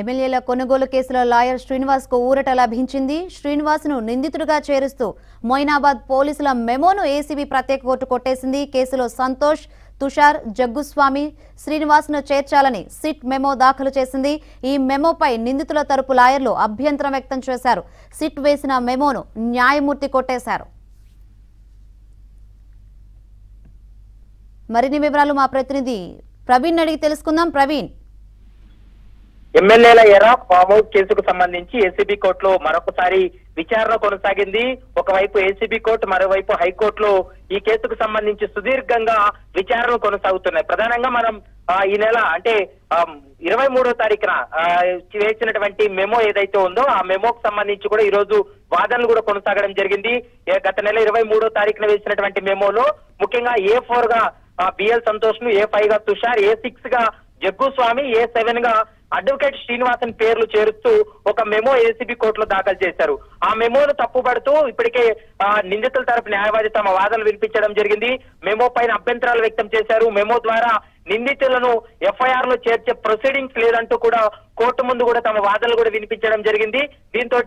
ఎమ్మెల్యేల కొనుగోలు కేసులో లాయర్ శ్రీనివాస్కు ఊరట లభించింది. శ్రీనివాస్ను నిందితుడిగా చేరుస్తూ మొయినాబాద్ పోలీసుల మెమోను ఏసీబీ ప్రత్యేక కోర్టు కొట్టేసింది. కేసులో సంతోష్ తుషార్ జగ్గుస్వామి శ్రీనివాస్ను చేర్చాలని సిట్ మెమో దాఖలు చేసింది. ఈ మెమోపై నిందితుల తరపు లాయర్లు అభ్యంతరం వ్యక్తం చేశారు. సిట్ వేసిన మెమోను న్యాయమూర్తి కొట్టేశారు. మరిన్ని వివరాలు మా ప్రతినిధి ప్రవీణ్ అడిగి తెలుసుకుందాం. ప్రవీణ్ ఎమ్మెల్యేల ఎరా ఫామ్ అవుట్ కేసుకు సంబంధించి ఏసీబీ కోర్టులో మరొకసారి విచారణ కొనసాగింది. ఒకవైపు ఏసీబీ కోర్టు మరోవైపు హైకోర్టులో ఈ కేసుకు సంబంధించి సుదీర్ఘంగా విచారణలు కొనసాగుతున్నాయి. ప్రధానంగా మనం ఈ నెల అంటే ఇరవై మూడో తారీఖున వేసినటువంటి మెమో ఏదైతే ఉందో ఆ మెమోకు సంబంధించి కూడా ఈ రోజు వాదనలు కూడా కొనసాగడం జరిగింది. గత నెల ఇరవై మూడో తారీఖున వేసినటువంటి మెమోలో ముఖ్యంగా ఏ ఫోర్గా బిఎల్ సంతోష్ను ఏ ఫైవ్గా తుషార్ ఏ సిక్స్గా జగ్గుస్వామి ఏ సెవెన్గా అడ్వకేట్ శ్రీనివాసన్ పేర్లు చేరుస్తూ ఒక మెమో ఏసీబీ కోర్టులో దాఖలు చేశారు. ఆ మెమోను తప్పుపడుతూ ఇప్పటికే నిందితుల తరపు న్యాయవాది తమ వాదనలు వినిపించడం జరిగింది. మెమో పైన అభ్యంతరాలు వ్యక్తం చేశారు. మెమో ద్వారా నిందితులను ఎఫ్ఐఆర్లో చేర్చే ప్రొసీడింగ్స్ లేదంటూ కూడా కోర్టు ముందు కూడా తమ వాదనలు కూడా వినిపించడం జరిగింది. దీంతో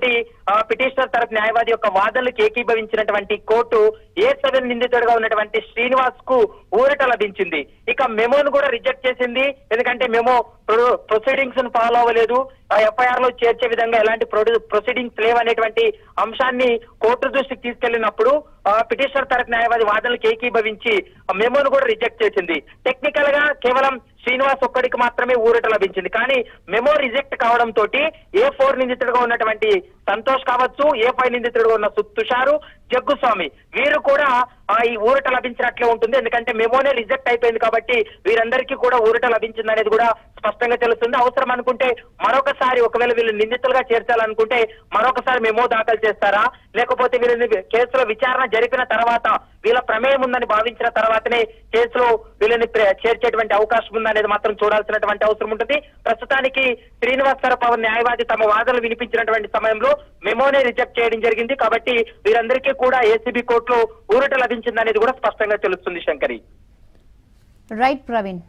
పిటిషనర్ తరపు న్యాయవాది యొక్క వాదనలకు ఏకీభవించినటువంటి కోర్టు ఏ సెవెన్ నిందితుడిగా ఉన్నటువంటి శ్రీనివాస్కు ఊరట లభించింది. ఇక మెమోను కూడా రిజెక్ట్ చేసింది. ఎందుకంటే మెమో ప్రొసీడింగ్స్ను ఫాలో అవ్వలేదు. ఎఫ్ఐఆర్లో చేర్చే విధంగా ఎలాంటి ప్రొసీడింగ్స్ లేవనేటువంటి అంశాన్ని కోర్టు దృష్టికి తీసుకెళ్ళినప్పుడు పిటిషనర్ తరపు న్యాయవాది వాదనలకు ఏకీభవించి మెమోను కూడా రిజెక్ట్ చేసింది. టెక్నికల్గా కేవలం శ్రీనివాస్ ఒక్కడికి మాత్రమే ఊరట లభించింది. కానీ మెమో రిజెక్ట్ కావడం తోటి ఏ ఫోర్ నిందితుడుగా ఉన్నటువంటి సంతోష్ కావచ్చు ఏ ఫైవ్ నిందితుడుగా ఉన్న తుషారు జగ్గుస్వామి. వీరు కూడా ఈ ఊరట లభించినట్లే ఉంటుంది. ఎందుకంటే మెమోనే రిజెక్ట్ అయిపోయింది కాబట్టి వీరందరికీ కూడా ఊరట లభించింది అనేది కూడా స్పష్టంగా తెలుస్తుంది. అవసరం అనుకుంటే మరొకసారి ఒకవేళ వీళ్ళు నిందితులుగా చేర్చాలనుకుంటే మరొకసారి మెమో దాఖలు చేస్తారా? లేకపోతే వీళ్ళని కేసులో విచారణ జరిపిన తర్వాత వీళ్ళ ప్రమేయం ఉందని భావించిన తర్వాతనే కేసులో వీళ్ళని చేర్చేటువంటి అవకాశం ఉందనేది మాత్రం చూడాల్సినటువంటి అవసరం ఉంటుంది. ప్రస్తుతానికి శ్రీనివాస్ పవన్ న్యాయవాది తమ వాదనలు వినిపించినటువంటి సమయంలో మెమోనే రిజెక్ట్ చేయడం జరిగింది. కాబట్టి వీరందరికీ కూడా ఏసీబీ కోర్టులో ఊరట లభించిందనేది కూడా స్పష్టంగా తెలుస్తుంది శంకరి. రైట్ ప్రవీణ్